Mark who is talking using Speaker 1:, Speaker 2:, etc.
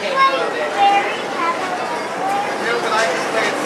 Speaker 1: No, but I can play it. I can play